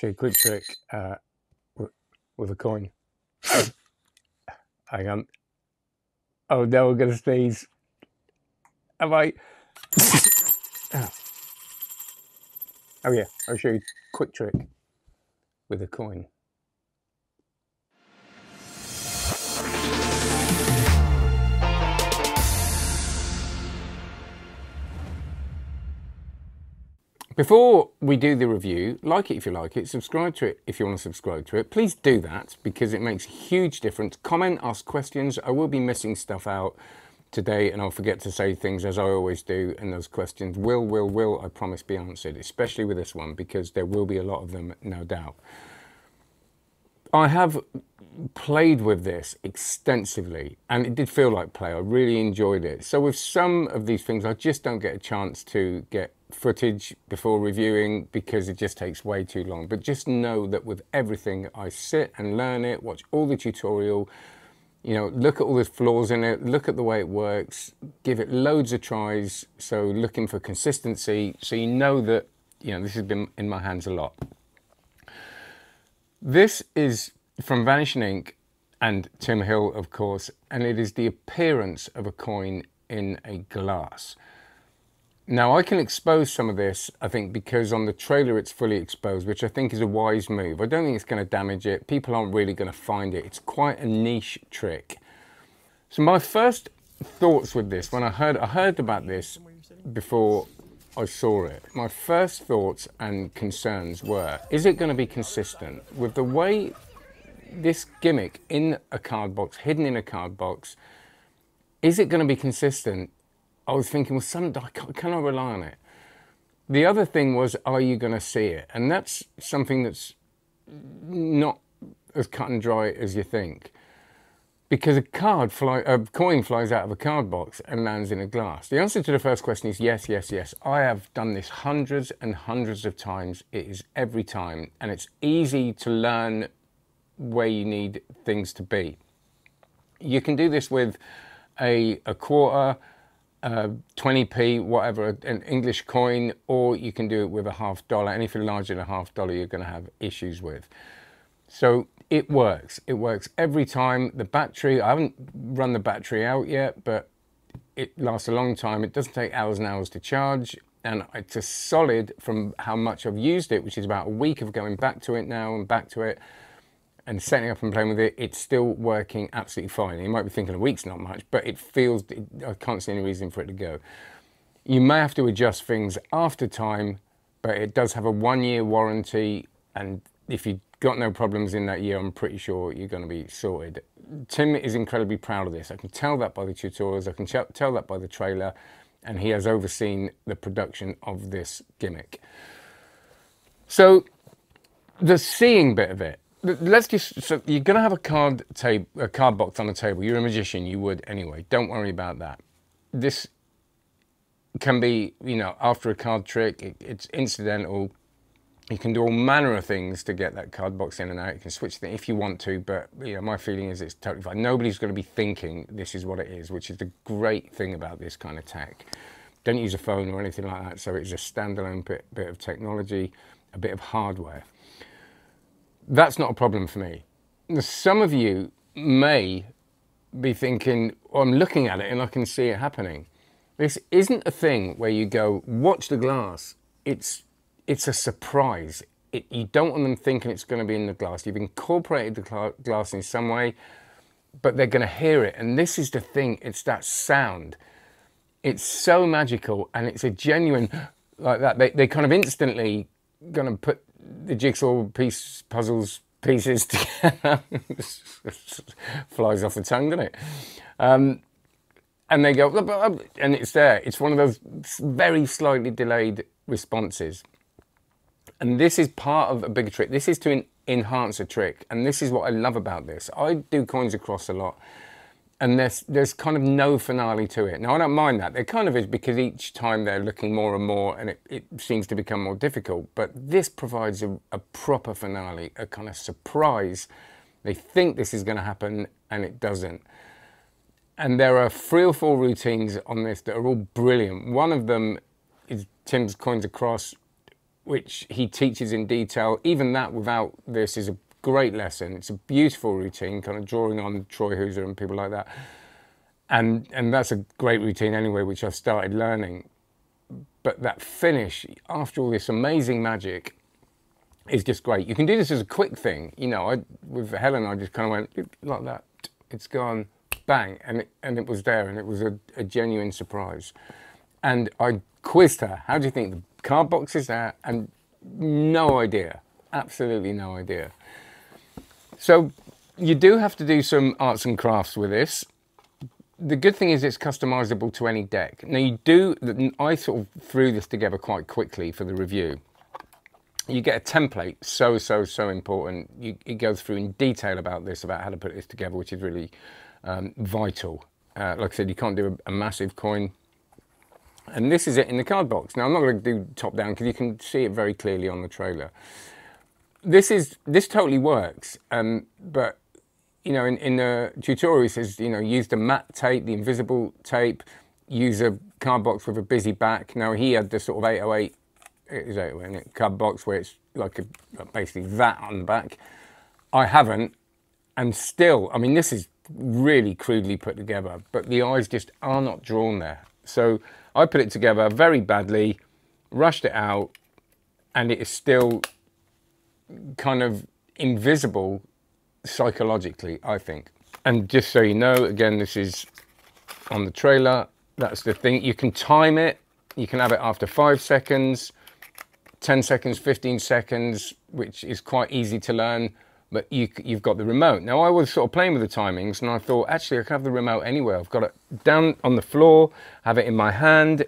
show you a quick trick uh, with a coin. Hang on. Oh no, we're gonna sneeze. Am I? oh yeah, I'll show you a quick trick with a coin. Before we do the review, like it if you like it, subscribe to it if you want to subscribe to it. Please do that because it makes a huge difference. Comment, ask questions. I will be missing stuff out today and I'll forget to say things as I always do and those questions will, will, will, I promise, be answered, especially with this one because there will be a lot of them, no doubt. I have played with this extensively and it did feel like play. I really enjoyed it. So with some of these things, I just don't get a chance to get footage before reviewing because it just takes way too long. But just know that with everything, I sit and learn it, watch all the tutorial, you know, look at all the flaws in it, look at the way it works, give it loads of tries. So looking for consistency, so you know that, you know, this has been in my hands a lot. This is from Vanishing Ink and Tim Hill, of course, and it is the appearance of a coin in a glass. Now I can expose some of this, I think, because on the trailer it's fully exposed, which I think is a wise move. I don't think it's going to damage it. People aren't really going to find it. It's quite a niche trick. So my first thoughts with this, when I heard I heard about this before I saw it, my first thoughts and concerns were, is it going to be consistent with the way this gimmick in a card box, hidden in a card box, is it going to be consistent? I was thinking, well, some, can I rely on it? The other thing was, are you going to see it? And that's something that's not as cut and dry as you think because a card fly, a coin flies out of a card box and lands in a glass? The answer to the first question is yes, yes, yes. I have done this hundreds and hundreds of times. It is every time, and it's easy to learn where you need things to be. You can do this with a, a quarter, uh, 20p, whatever, an English coin, or you can do it with a half dollar. Anything larger than a half dollar, you're going to have issues with. So it works. It works every time. The battery, I haven't run the battery out yet, but it lasts a long time. It doesn't take hours and hours to charge. And it's a solid from how much I've used it, which is about a week of going back to it now and back to it and setting up and playing with it. It's still working absolutely fine. You might be thinking a week's not much, but it feels, I can't see any reason for it to go. You may have to adjust things after time, but it does have a one year warranty. And if you've got no problems in that year, I'm pretty sure you're going to be sorted. Tim is incredibly proud of this. I can tell that by the tutorials, I can tell that by the trailer, and he has overseen the production of this gimmick. So, the seeing bit of it, let's just, so you're going to have a card, table, a card box on the table. You're a magician, you would anyway. Don't worry about that. This can be, you know, after a card trick, it, it's incidental you can do all manner of things to get that card box in and out. You can switch it if you want to, but you know, my feeling is it's totally fine. Nobody's going to be thinking this is what it is, which is the great thing about this kind of tech. Don't use a phone or anything like that, so it's a standalone bit, bit of technology, a bit of hardware. That's not a problem for me. Some of you may be thinking, I'm looking at it and I can see it happening. This isn't a thing where you go, watch the glass. It's it's a surprise. It, you don't want them thinking it's going to be in the glass. You've incorporated the glass in some way, but they're going to hear it. And this is the thing it's that sound. It's so magical and it's a genuine, like that. They, they kind of instantly going to put the jigsaw piece, puzzles, pieces together. Flies off the tongue, doesn't it? Um, and they go, and it's there. It's one of those very slightly delayed responses. And this is part of a bigger trick. This is to enhance a trick. And this is what I love about this. I do coins across a lot. And there's, there's kind of no finale to it. Now, I don't mind that. There kind of is because each time they're looking more and more and it, it seems to become more difficult. But this provides a, a proper finale, a kind of surprise. They think this is going to happen and it doesn't. And there are three or four routines on this that are all brilliant. One of them is Tim's Coins Across which he teaches in detail. Even that without this is a great lesson. It's a beautiful routine, kind of drawing on Troy Hooser and people like that. And, and that's a great routine anyway, which I've started learning. But that finish, after all this amazing magic, is just great. You can do this as a quick thing. You know, I, with Helen, I just kind of went like that. It's gone, bang, and it, and it was there, and it was a, a genuine surprise. And I quizzed her, how do you think the card box is there? And no idea, absolutely no idea. So you do have to do some arts and crafts with this. The good thing is it's customizable to any deck. Now you do, I sort of threw this together quite quickly for the review. You get a template, so, so, so important. You, it goes through in detail about this, about how to put this together, which is really um, vital. Uh, like I said, you can't do a, a massive coin and this is it in the card box. Now I'm not going to do top down because you can see it very clearly on the trailer this is this totally works, um, but you know, in, in the tutorial, it says you know use the matte tape, the invisible tape, use a card box with a busy back. Now he had the sort of 808, it is 808 card box where it's like a, basically that on the back. I haven't, and still, I mean, this is really crudely put together, but the eyes just are not drawn there. So I put it together very badly, rushed it out, and it is still kind of invisible psychologically, I think. And just so you know, again, this is on the trailer. That's the thing. You can time it. You can have it after five seconds, 10 seconds, 15 seconds, which is quite easy to learn. But you, you've got the remote. Now, I was sort of playing with the timings, and I thought, actually, I can have the remote anywhere. I've got it down on the floor, have it in my hand.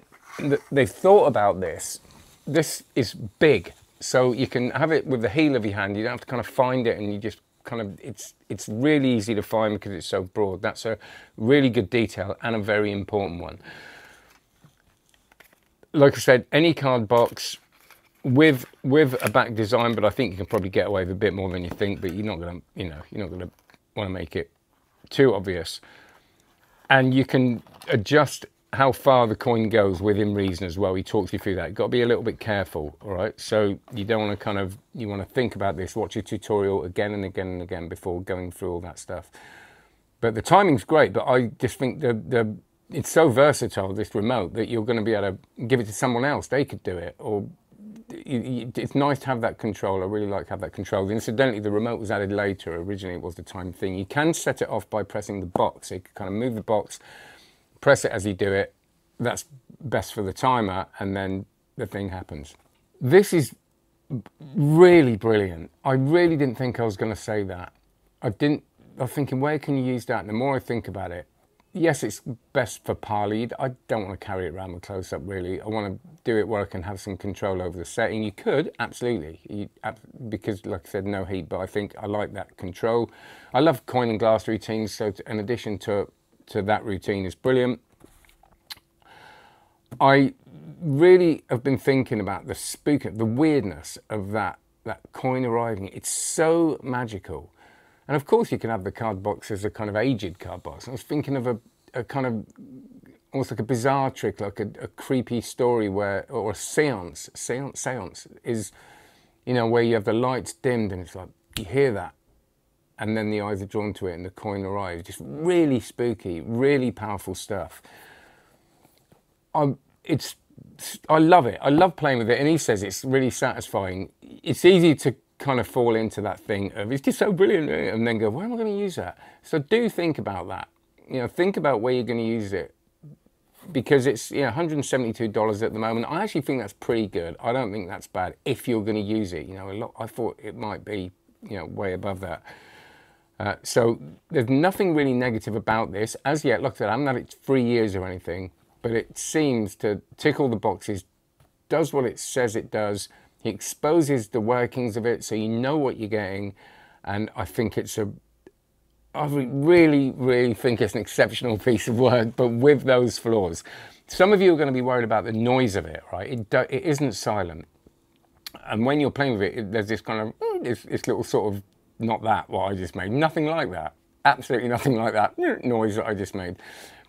They've thought about this. This is big. So you can have it with the heel of your hand. You don't have to kind of find it, and you just kind of it's it's really easy to find because it's so broad. That's a really good detail and a very important one. Like I said, any card box with with a back design, but I think you can probably get away with a bit more than you think. But you're not gonna, you know, you're not gonna want to make it too obvious. And you can adjust how far the coin goes within reason as well. He talks you through that. You've got to be a little bit careful, all right? So you don't want to kind of, you want to think about this, watch a tutorial again and again and again before going through all that stuff. But the timing's great, but I just think the, the it's so versatile, this remote, that you're going to be able to give it to someone else. They could do it. Or it's nice to have that control. I really like to have that control. Incidentally, the remote was added later. Originally, it was the time thing. You can set it off by pressing the box. So you can kind of move the box press it as you do it. That's best for the timer, and then the thing happens. This is really brilliant. I really didn't think I was going to say that. I didn't. I'm thinking, where can you use that? And the more I think about it, yes, it's best for parlour. I don't want to carry it around with close up, really. I want to do it where I can have some control over the setting. You could, absolutely, you, because, like I said, no heat, but I think I like that control. I love coin and glass routines, so to, in addition to that routine is brilliant. I really have been thinking about the spook, the weirdness of that that coin arriving. It's so magical, and of course you can have the card box as a kind of aged card box. I was thinking of a, a kind of almost like a bizarre trick, like a, a creepy story where, or a séance, séance, séance is, you know, where you have the lights dimmed and it's like you hear that and then the eyes are drawn to it and the coin arrives. Just really spooky, really powerful stuff. I, it's, I love it. I love playing with it. And he says it's really satisfying. It's easy to kind of fall into that thing of it's just so brilliant and then go, why am I going to use that? So do think about that. You know, think about where you're going to use it because it's you know $172 at the moment. I actually think that's pretty good. I don't think that's bad if you're going to use it. You know, a lot, I thought it might be you know way above that. Uh, so there's nothing really negative about this as yet. Look, at that, I'm not three years or anything, but it seems to tick all the boxes, does what it says it does. He exposes the workings of it, so you know what you're getting. And I think it's a, I really, really think it's an exceptional piece of work, but with those flaws. Some of you are going to be worried about the noise of it, right? It, it isn't silent. And when you're playing with it, it there's this kind of, this, this little sort of not that, what I just made. Nothing like that. Absolutely nothing like that noise that I just made.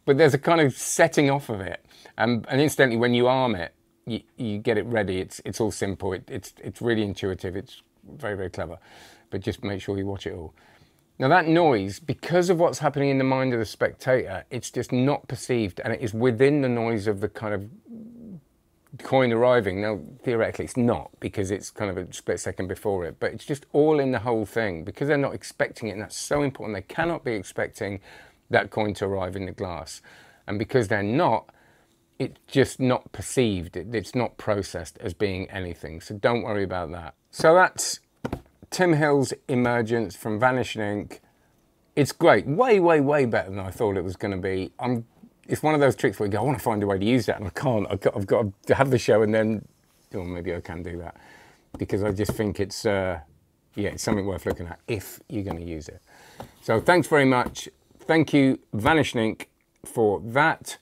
But there's a kind of setting off of it. And, and incidentally, when you arm it, you, you get it ready. It's it's all simple. It, it's it's really intuitive. It's very very clever, but just make sure you watch it all. Now that noise, because of what's happening in the mind of the spectator, it's just not perceived, and it is within the noise of the kind of coin arriving. Now theoretically, it's not because it's kind of a split second before it, but it's just all in the whole thing because they're not expecting it, and that's so important. They cannot be expecting that coin to arrive in the glass, and because they're not, it's just not perceived. It's not processed as being anything. So don't worry about that. So that's Tim Hill's emergence from Vanishing Ink. It's great, way, way, way better than I thought it was going to be. I'm, it's one of those tricks where you go, I want to find a way to use that, and I can't. I've got, I've got to have the show, and then, or maybe I can do that, because I just think it's, uh, yeah, it's something worth looking at if you're going to use it. So thanks very much. Thank you, Vanishing Ink, for that.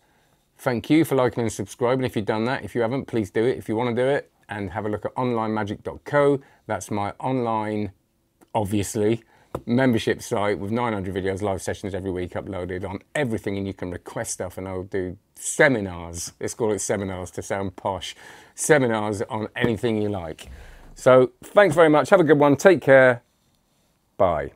Thank you for liking and subscribing if you've done that. If you haven't, please do it. If you want to do it, and have a look at onlinemagic.co. That's my online, obviously, membership site with 900 videos, live sessions every week uploaded on everything, and you can request stuff, and I'll do seminars. Let's call it seminars to sound posh. Seminars on anything you like. So thanks very much. Have a good one. Take care. Bye.